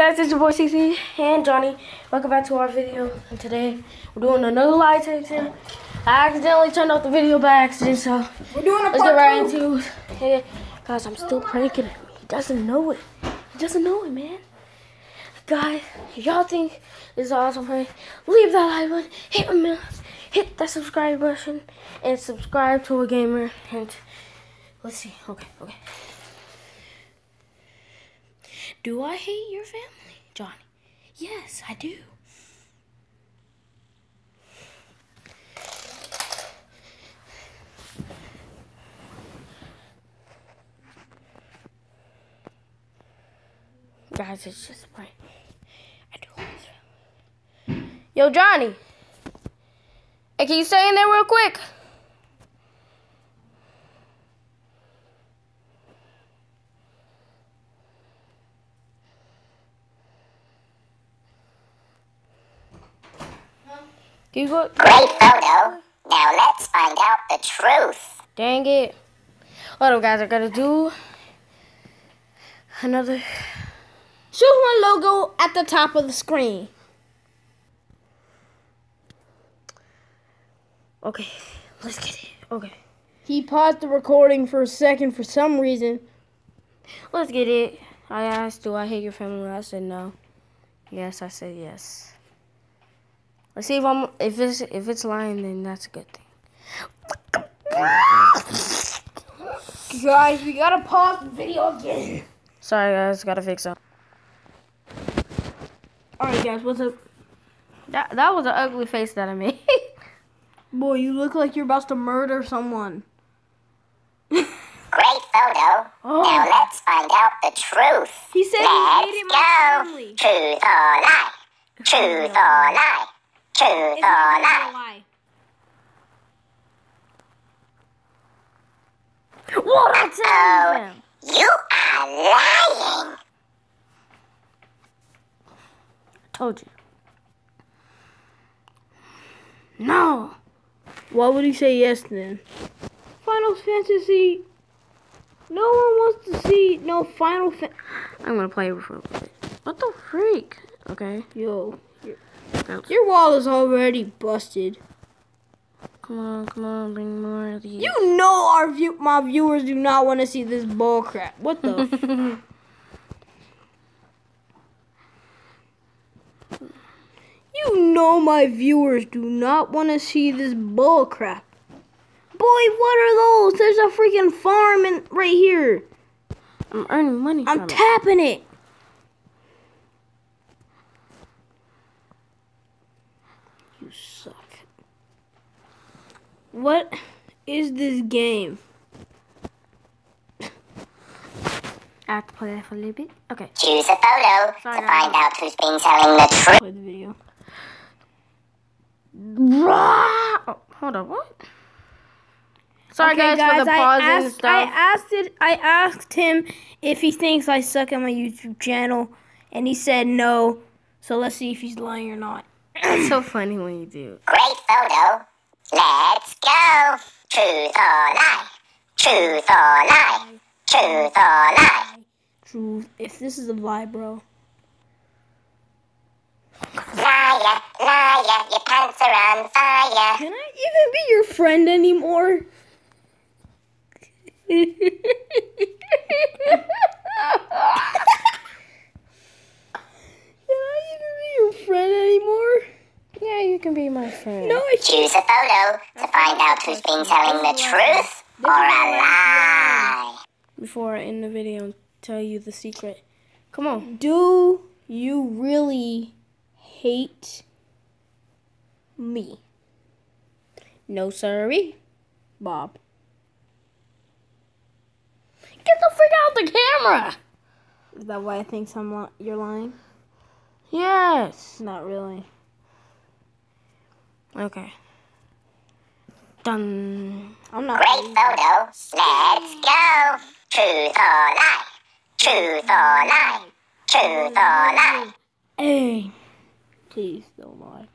guys, it's your boy CC and Johnny. Welcome back to our video. And today we're doing another lie detector. I accidentally turned off the video by accident, so We're doing a let's get right two. into it. Guys, I'm still pranking him. He doesn't know it. He doesn't know it, man. Guys, y'all think this is awesome prank, leave that like button, hit a minute, hit that subscribe button, and subscribe to a gamer. And let's see. Okay, okay. Do I hate your family, Johnny? Yes, I do. Guys, it's just prank. I do. Yo, Johnny. Hey, can you stay in there real quick? You go? Great photo. Now let's find out the truth. Dang it. What on, guys. I gotta do another. Choose one logo at the top of the screen. Okay, let's get it. Okay, He paused the recording for a second for some reason. let's get it. I asked, "Do I hate your family?" I said no. Yes, I said yes. Let's see if I'm if it's if it's lying, then that's a good thing. Guys, we gotta pause the video again. Sorry, guys. Gotta fix up. Alright, guys, what's up? That that was an ugly face that I made. Boy, you look like you're about to murder someone. Great photo. Oh. Now let's find out the truth. He said he Let's hated go. my family. Truth or lie? Truth or lie? Truth or lie? what I tell Oh. You are lying. Told you. No. Why would he say yes then? Final Fantasy. No one wants to see no Final Fa- I'm gonna play it for a little bit. What the freak? Okay. Yo, Bounce. your wall is already busted. Come on, come on, bring more of these. You know our view, my viewers do not want to see this bull crap. What the? you know my viewers do not want to see this bull crap. Boy, what are those? There's a freaking farm in, right here. I'm earning money I'm from it. tapping it. You suck. What is this game? I have to play that for a little bit. Okay. Choose a photo Sorry, to find out who's been telling the truth. Play the video. Rah! Oh, hold on. What? Sorry, Okay, guys, for the I pausing and asked, I asked it. I asked him if he thinks I suck at my YouTube channel, and he said no. So let's see if he's lying or not. It's so funny when you do. Great photo. Let's go. Truth or lie? Truth or lie? Truth or lie? Truth. If this is a lie, bro. Liar, liar, your pants are on fire. Can I even be your friend anymore? Can I even be your friend anymore? Yeah, you can be my friend. No, I Choose a photo to find out who's been telling the truth or a lie. Before I end the video and tell you the secret. Come on. Do you really hate me? No, sorry. Bob. Get the freak out the camera. Is that why I think some li- you're lying? Yes. Not really. Okay. Done. I'm not. Great photo. Let's go. Truth or lie? Truth or lie? Truth or lie? Hey, please don't lie.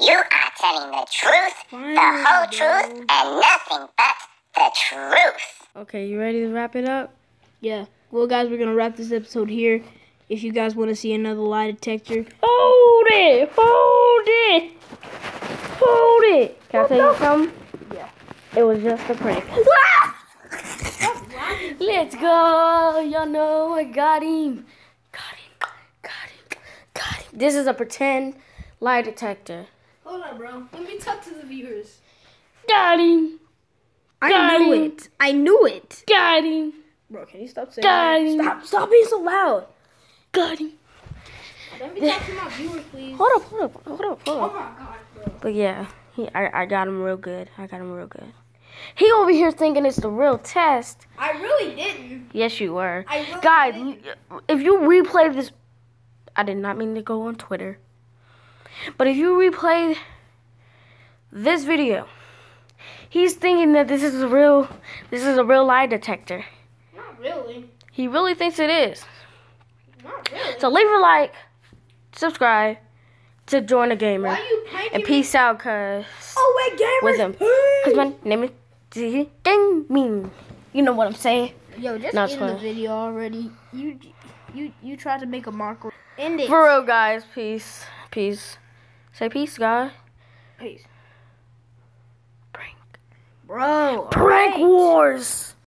You are telling the truth, the whole truth, and nothing but the truth. Okay, you ready to wrap it up? Yeah. Well, guys, we're gonna wrap this episode here. If you guys want to see another lie detector, Hold it! Hold it! Hold it! Can I tell you something? Yeah. It was just a prank. Let's go! Y'all know I got him. Got him. Got him. Got him. This is a pretend lie detector. hold on, bro. Let me talk to the viewers. Got him. I Got knew him. it. I knew it. Got him. Bro, can you stop saying Got that? him. Stop, stop being so loud. Got him. Let me talk to my viewers, please. Hold up, hold up, hold up, hold Oh my god, bro. But yeah, he, I, I got him real good. I got him real good. He over here thinking it's the real test. I really didn't. Yes, you were. I really Guys, didn't. if you replay this, I did not mean to go on Twitter. But if you replay this video, he's thinking that this is a real, this is a real lie detector. Not really. He really thinks it is. Not really. So leave a like, subscribe to join a gamer, Why are you and me? peace out, cause Oh wait, gamers. with him. Cause my name is Ding Ming. You know what I'm saying? Yo, just No, it's end the video already. You, you, you tried to make a marker. End it. For real, guys. Peace. Peace. Say peace, guy. Peace. Prank. Bro. Prank alright. wars.